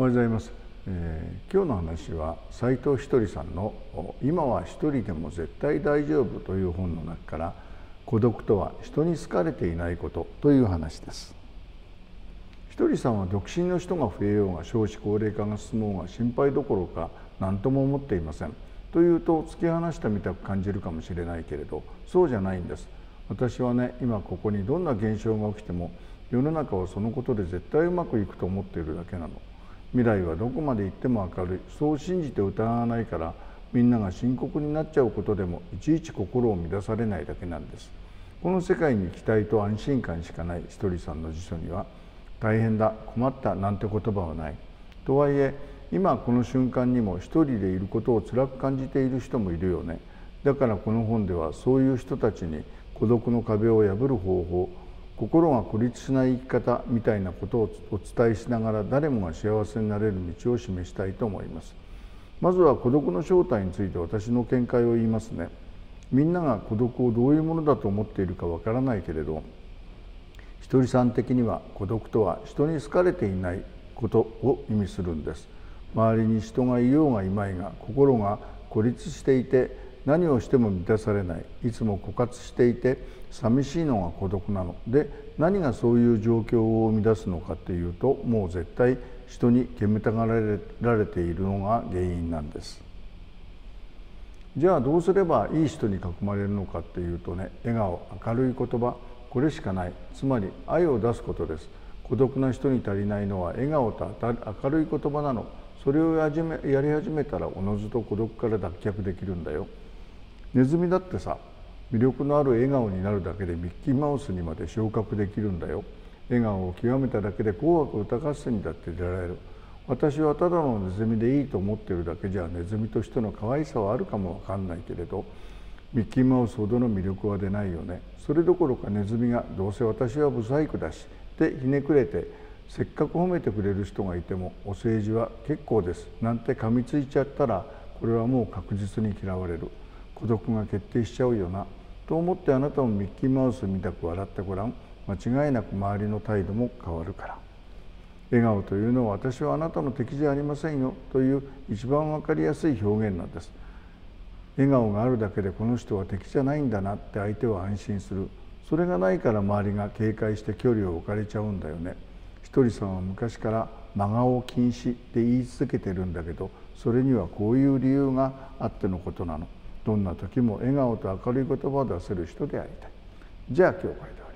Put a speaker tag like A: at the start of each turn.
A: おはようございます、えー、今日の話は斉藤ひとりさんの「今は一人でも絶対大丈夫」という本の中から「孤独とは人に好かれていないこと」という話です。ひとりさんは独身の人が増えようが少子高齢化が進もうが心配どころか何とも思っていません。というと突き放したみたく感じるかもしれないけれどそうじゃないんです。私はね今ここにどんな現象が起きても世の中はそのことで絶対うまくいくと思っているだけなの。未来はどこまで行っても明るい。そう信じて疑わないからみんなが深刻になっちゃうことでもいちいち心を乱されないだけなんです。この世界に期待と安心感しかないひとりさんの辞書には大変だ困ったなんて言葉はない。とはいえ今この瞬間にも一人でいることを辛く感じている人もいるよね。だからこの本ではそういう人たちに孤独の壁を破る方法心が孤立しない生き方みたいなことをお伝えしながら誰もが幸せになれる道を示したいと思います。まずは孤独の正体について私の見解を言いますね。みんなが孤独をどういうものだと思っているかわからないけれどひとりさん的には孤独とは人に好かれていないことを意味するんです。周りに人がいようがいまいが心が孤立していて何をしても満たされない。いつも枯渇していて寂しいのが孤独なの。で何がそういう状況を生み出すのかっていうともう絶対人に煙たがられているのが原因なんです。じゃあどうすればいい人に囲まれるのかっていうとね笑顔明るい言葉これしかない。つまり愛を出すことです。孤独な人に足りないのは笑顔と明るい言葉なの。それをやり始めたらおのずと孤独から脱却できるんだよ。ネズミだってさ魅力のある笑顔になるだけでミッキーマウスにまで昇格できるんだよ。笑顔を極めただけで紅白歌合戦にだって出られる。私はただのネズミでいいと思ってるだけじゃネズミとしての可愛さはあるかもわかんないけれどミッキーマウスほどの魅力は出ないよね。それどころかネズミがどうせ私はブサイクだしってひねくれてせっかく褒めてくれる人がいてもお世辞は結構です。なんて噛みついちゃったらこれはもう確実に嫌われる。孤独が決定しちゃうよな。と思ってあなたもミッキーマウスみたく笑ってごらん。間違いなく周りの態度も変わるから。笑顔というのは私はあなたの敵じゃありませんよという一番分かりやすい表現なんです。笑顔があるだけでこの人は敵じゃないんだなって相手は安心する。それがないから周りが警戒して距離を置かれちゃうんだよね。ひとりさんは昔から真顔禁止って言い続けてるんだけどそれにはこういう理由があってのことなの。どんな時も笑顔と明るい言葉を出せる人でありたい。じゃあ今日これで